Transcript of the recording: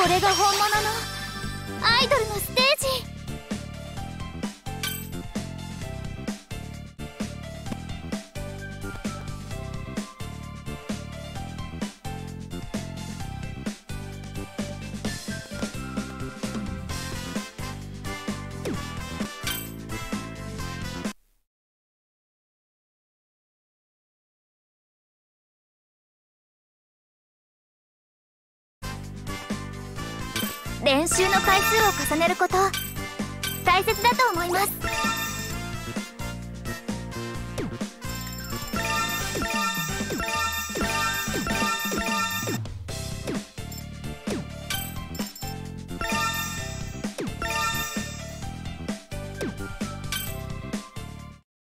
これが本物のアイドルのステージ練習の回数を重ねること。大切だと思います。